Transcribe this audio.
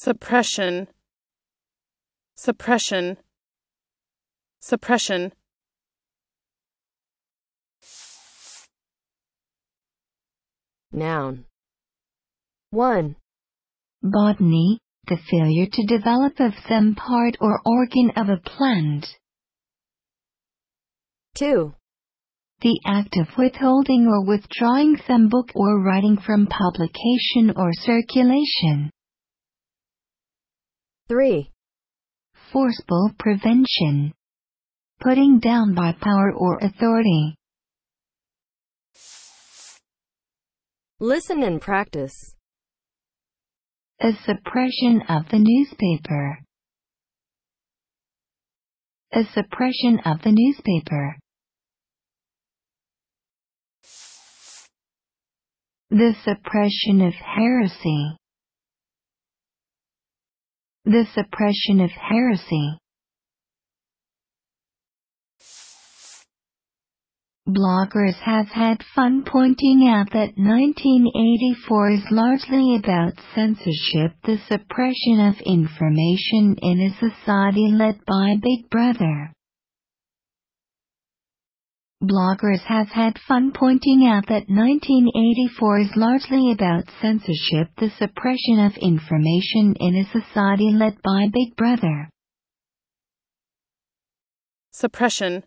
suppression, suppression, suppression. Noun. 1. Botany, the failure to develop of some part or organ of a plant. 2. The act of withholding or withdrawing some book or writing from publication or circulation. 3. Forcible prevention. Putting down by power or authority. Listen and practice. A suppression of the newspaper. A suppression of the newspaper. The suppression of heresy. The suppression of heresy. Bloggers have had fun pointing out that 1984 is largely about censorship, the suppression of information in a society led by Big Brother. Bloggers have had fun pointing out that 1984 is largely about censorship, the suppression of information in a society led by Big Brother. suppression.